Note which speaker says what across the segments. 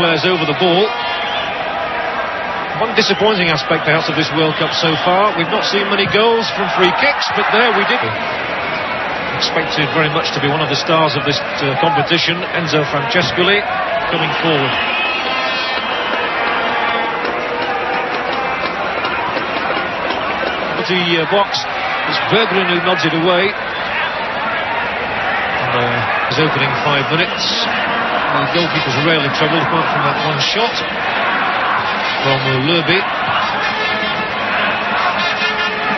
Speaker 1: players over the ball. One disappointing aspect, perhaps, of this World Cup so far, we've not seen many goals from free kicks, but there we did. Expected very much to be one of the stars of this uh, competition, Enzo Francescoli, coming forward. The uh, box, it's Berggreen who nods it away. And, uh, his opening five minutes. The goalkeeper's rarely troubled apart from that one shot from Lerby.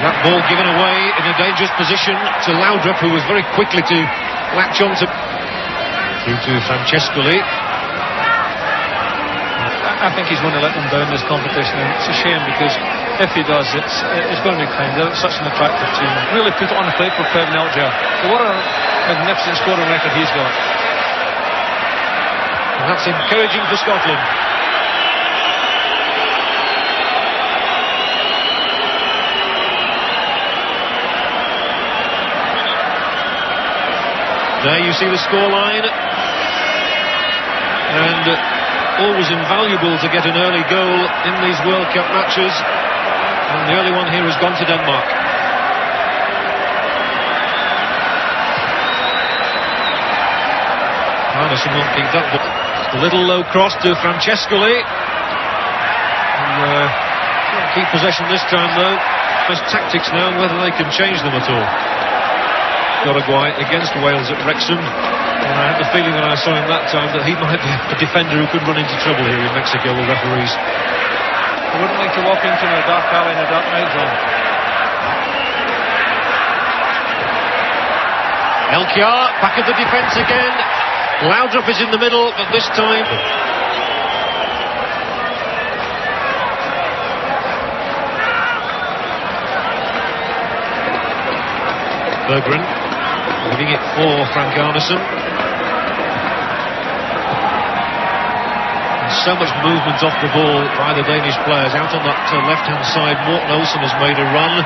Speaker 1: That ball given away in a dangerous position to Laudrup, who was very quickly to latch on to through to Francescoli.
Speaker 2: I think he's going to let them down this competition, and it's a shame because if he does, it's it's going to be kind. They're such an attractive team. Really put it on the plate for Kevin Elkjær. What a magnificent scoring record he's got.
Speaker 1: And that's encouraging for Scotland. There you see the scoreline. And uh, always invaluable to get an early goal in these World Cup matches. And the early one here has gone to Denmark. Arnesen won't keep that. But a little low cross to Francescoli. And, uh, keep possession this time though. His tactics now, whether they can change them at all. Uruguay against Wales at Wrexham. And I had the feeling when I saw him that time that he might be a defender who could run into trouble here in Mexico with referees.
Speaker 2: I wouldn't like to walk into a dark alley in a dark night zone.
Speaker 1: Elkjær back at the defence again. Laudrup is in the middle, but this time. Berggreen leaving it for Frank Arnesen. And so much movement off the ball by the Danish players. Out on that uh, left-hand side, Morten Olsen has made a run.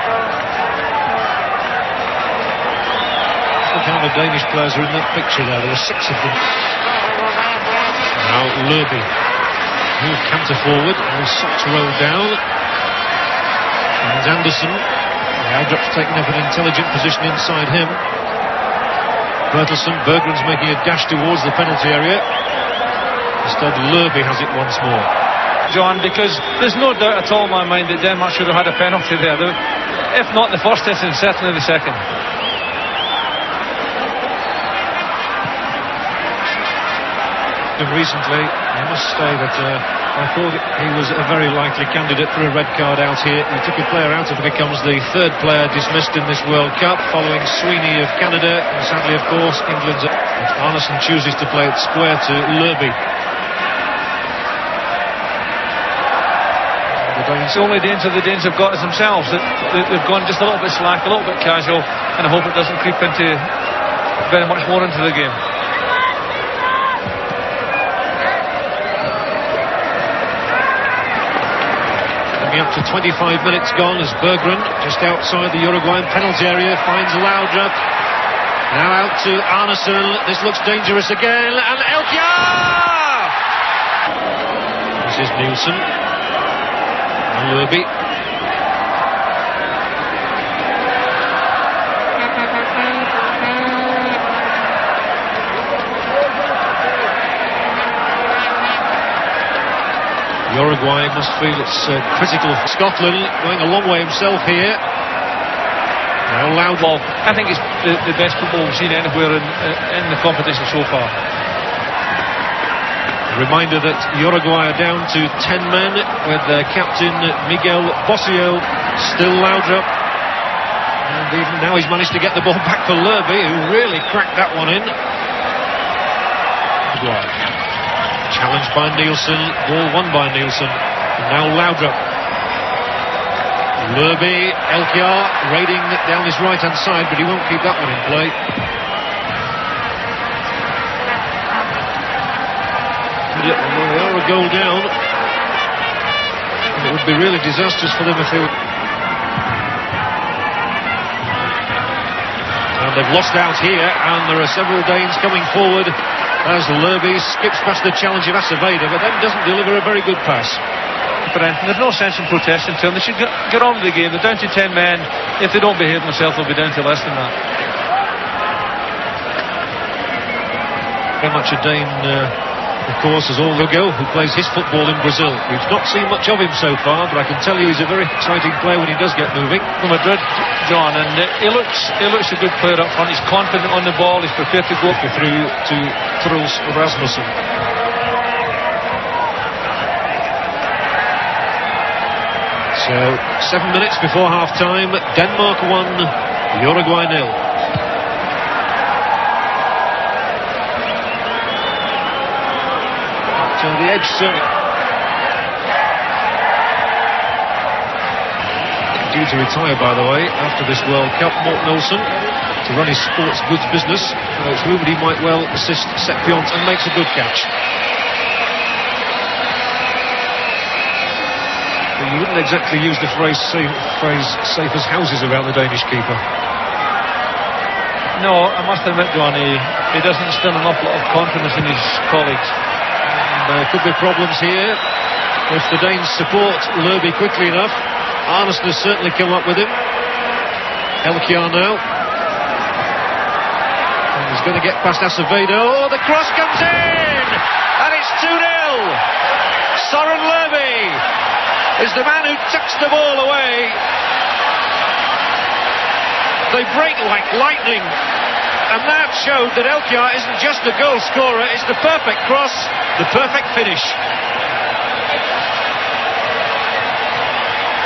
Speaker 1: The Danish players are in that picture there. There are six of them. Now Lerby. He'll canter forward. And socks roll down. And Andersen. Laudrup's taken up an intelligent position inside him. Bertelsen, Berggreen's making a dash towards the penalty area. Instead, Lerby has it once more.
Speaker 2: John, because there's no doubt at all in my mind that Denmark should have had a penalty there. If not the first instance, certainly the second.
Speaker 1: Recently, I must say that uh, I thought he was a very likely candidate for a red card out here. He took a player out and becomes the third player dismissed in this World Cup, following Sweeney of Canada, and sadly, of course, England's Arnesen chooses to play it square to Lerby.
Speaker 2: It's the only danger the Danes have got is themselves. They've gone just a little bit slack, a little bit casual, and I hope it doesn't creep into very much more into the game.
Speaker 1: Up to 25 minutes gone as Berggreen, just outside the Uruguayan penalty area, finds Laudrup. Now out to Arnesen. This looks dangerous again. And Elkjær! This is Nielsen. Lerby. Uruguay must feel it's uh, critical for Scotland, going a long way himself here. Now loud
Speaker 2: ball. I think it's the, the best football we've seen anywhere in, uh, in the competition so far.
Speaker 1: Reminder that Uruguay are down to 10 men with their captain Miguel Bossio still Laudrup. And even now he's managed to get the ball back for Lerby, who really cracked that one in. Uruguay. Challenged by Nielsen, ball won by Nielsen. And now Laudrup. Lerby, Elkjær raiding down his right hand side, but he won't keep that one in play. They are a goal down. It would be really disastrous for them if they were. They've lost out here, and there are several Danes coming forward as Lerby skips past the challenge of Acevedo, but then doesn't deliver a very good pass.
Speaker 2: Brenton, there's no sense in protesting to them. They should get, get on with the game. They're down to 10 men. If they don't behave themselves, they'll be down to less than that.
Speaker 1: Very much a Dane uh, of course, is Lugo, who plays his football in Brazil. We've not seen much of him so far, but I can tell you he's a very exciting player when he does get moving.
Speaker 2: From Madrid, John, and uh, he looks he looks a good player up front. He's confident on the ball. He's prepared to go
Speaker 1: through to Troels Rasmussen. So, seven minutes before half time, Denmark 1, Uruguay nil. The edge soon. Due to retire, by the way, after this World Cup, Morten Olsen to run his sports goods business. Uh, it's rumoured he might well assist Sepp Piont and makes a good catch. But you wouldn't exactly use the phrase safe, phrase safe as houses around the Danish keeper.
Speaker 2: No, I must admit, Johnny, he doesn't instill an awful lot of confidence in his colleagues.
Speaker 1: There could be problems here if the Danes support Lerby quickly enough. Arnesen has certainly come up with him. Elkjær now. And he's going to get past Acevedo. Oh, the cross comes in! And it's 2 0. Soren Lerby is the man who tucks the ball away. They break like lightning and that showed that Elkjær isn't just a goal scorer, it's the perfect cross, the perfect finish.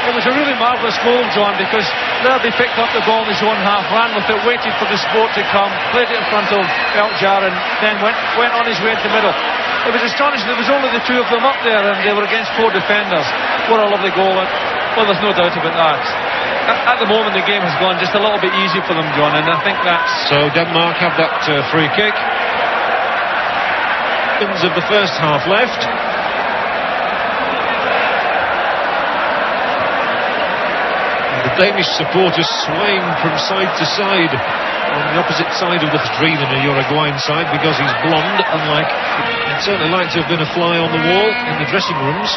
Speaker 2: It was a really marvellous goal, John, because there they picked up the ball in his own half, ran with it, waited for the sport to come, played it in front of Elkjær, and then went, went on his way into the middle. It was astonishing. There was only the two of them up there, and they were against four defenders. What a lovely goal. Well, there's no doubt about that at the moment the game has gone just a little bit easier for them, John, and I think that's...
Speaker 1: So Denmark have that uh, free kick. Of the first half left. The Danish supporters swaying from side to side on the opposite side of the stream in the Uruguayan side because he's blonde, unlike he'd certainly like to have been a fly on the wall in the dressing rooms.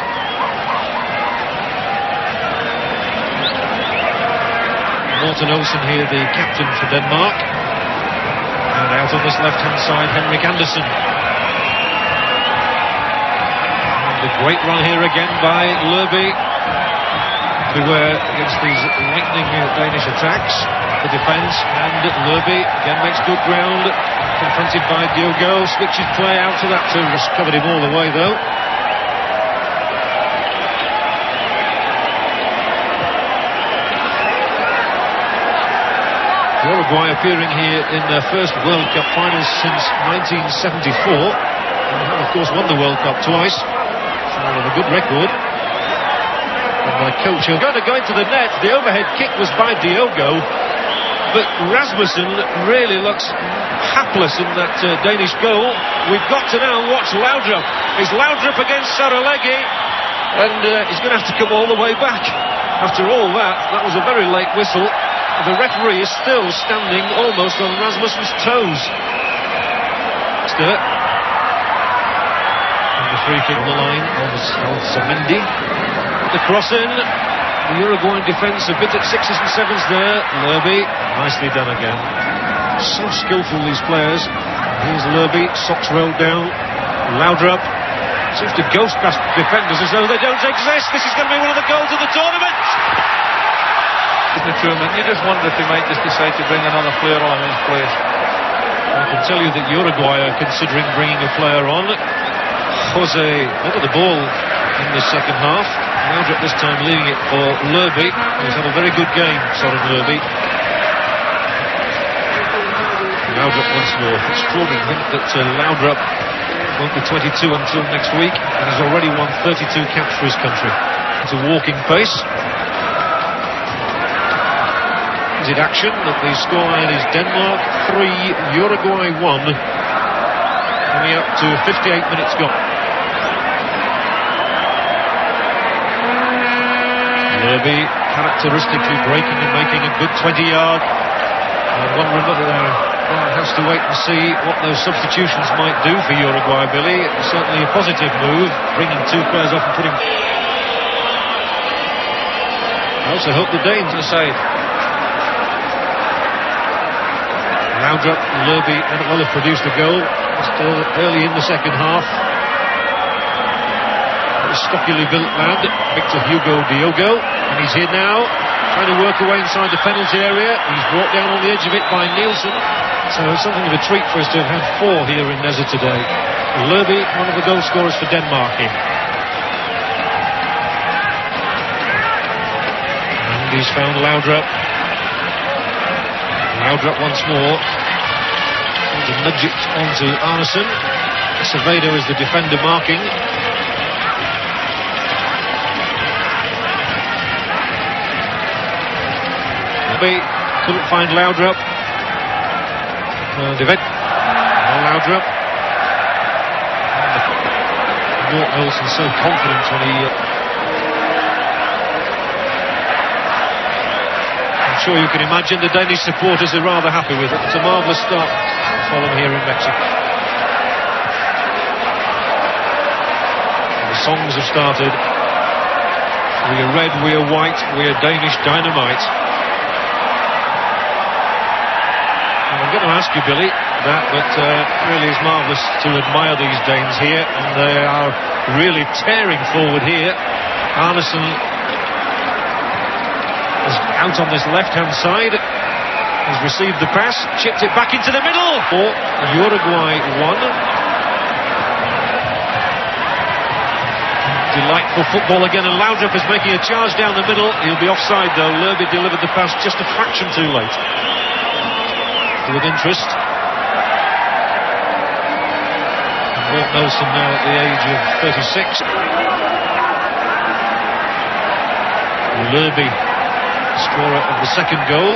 Speaker 1: Morten Olsen here, the captain for Denmark. And out on this left-hand side, Henrik Andersen. And a great run here again by Lerby. Beware against these lightning Danish attacks. The defence and Lerby again makes good ground. Confronted by Diogo, switches play out to that to covered him all the way though. Uruguay appearing here in their first World Cup finals since 1974. And have, of course, won the World Cup twice. So a good record. And my coach are going to go into the net. The overhead kick was by Diogo. But Rasmussen really looks hapless in that uh, Danish goal. We've got to now watch Laudrup. Is Laudrup against Saralegui? And uh, he's going to have to come all the way back. After all that, that was a very late whistle. The referee is still standing almost on Rasmussen's toes. Sturt. And the free kick on the line of Zamendi. The cross in. The Uruguayan defence a bit at sixes and sevens there. Lerby, nicely done again. So skillful these players. Here's Lerby, socks rolled down. Laudrup seems to ghost past defenders as though they don't exist. This is going to be one of the goals of the tournament
Speaker 2: tournament. You just wonder if he might just decide to bring another player on in his place.
Speaker 1: I can tell you that Uruguay are considering bringing a player on. Jose, look at the ball in the second half. Laudrup this time leaving it for Lerby. He's had a very good game, Soren Lerby. Laudrup once more. Extraordinary to that uh, Laudrup won't be 22 until next week and has already won 32 caps for his country. It's a walking pace action. The scoreline is Denmark 3, Uruguay 1. Coming up to 58 minutes gone. Lerby characteristically breaking and making a good 20 yard And one, uh, one has to wait and see what those substitutions might do for Uruguay, Billy. Certainly a positive move, bringing two players off and putting... I also hope the Danes Laudrup, Lerby, and well have produced a goal early in the second half. Stockily built lad, Victor Hugo Diogo, and he's here now, trying to work away inside the penalty area. He's brought down on the edge of it by Nielsen. So it's something of a treat for us to have had four here in Neza today. Lerby, one of the goal scorers for Denmark here. And he's found Laudrup. Laudrup once more. To nudge it onto Arnesen. Acevedo is the defender marking. Maybe couldn't find Laudrup. Uh, Devet. No. Morten Olsen so confident when he uh, sure you can imagine the Danish supporters are rather happy with it. It's a marvellous start for them here in Mexico. The songs have started. We are red, we are white, we are Danish dynamite. And I'm going to ask you, Billy, that, but uh, really it's marvellous to admire these Danes here, and they are really tearing forward here. Arnesen out on this left-hand side. Has received the pass, chipped it back into the middle for Uruguay one. Delightful football again, and Laudrup is making a charge down the middle. He'll be offside though. Lerby delivered the pass just a fraction too late. With interest. Morten Olsen now at the age of 36. Lerby scorer of the second goal.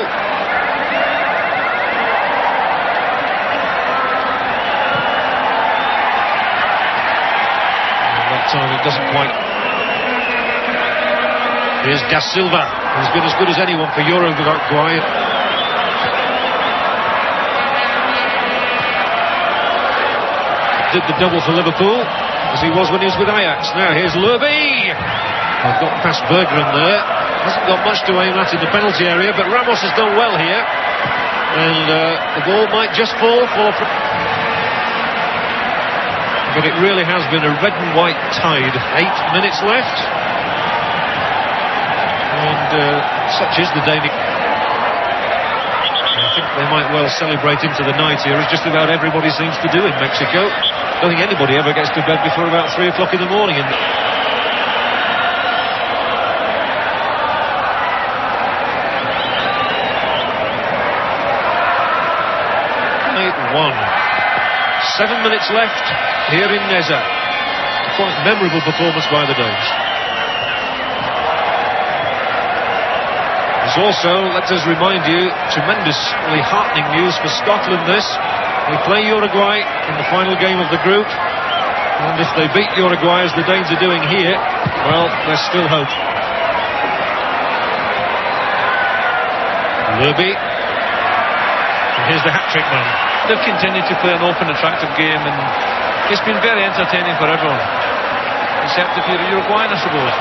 Speaker 1: That time it doesn't quite. Here's Da Silva, who's been as good as anyone for Uruguay. Did the double for Liverpool, as he was when he was with Ajax. Now here's Lerby. I've got past Berggreen there. Hasn't got much to aim at in the penalty area, but Ramos has done well here. And uh, the ball might just fall for... But it really has been a red and white tide. Eight minutes left. And uh, such is the Danish... I think they might well celebrate into the night here, as just about everybody seems to do in Mexico. I don't think anybody ever gets to bed before about 3 o'clock in the morning. And one. Seven minutes left here in Neza. Quite memorable performance by the Danes. There's also, let us remind you, tremendously heartening news for Scotland this. We play Uruguay in the final game of the group. And if they beat Uruguay as the Danes are doing here, well, there's still hope. Lerby. And here's the hat-trick man
Speaker 2: they've continued to play an open, attractive game, and it's been very entertaining for everyone, except if you're Uruguayan, I suppose.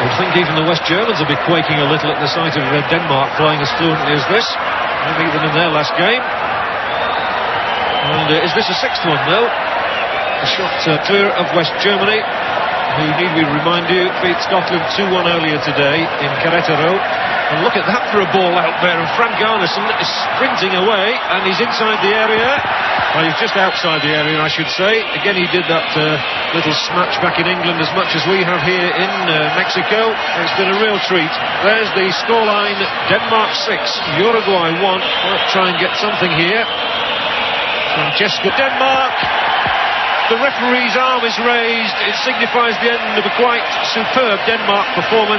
Speaker 1: I would think even the West Germans will be quaking a little at the sight of Denmark playing as fluently as this. Maybe even in their last game. And uh, is this a sixth one, though? A shot uh, clear of West Germany, who, need we remind you, beat Scotland 2-1 earlier today in Querétaro. And look at that for a ball out there. And Frank Garnison is sprinting away, and he's inside the area. Well, he's just outside the area, I should say. Again, he did that uh, little snatch back in England as much as we have here in uh, Mexico. It's been a real treat. There's the scoreline Denmark 6, Uruguay 1. Might try and get something here. Francesco Denmark. The referee's arm is raised. It signifies the end of a quite superb Denmark performance.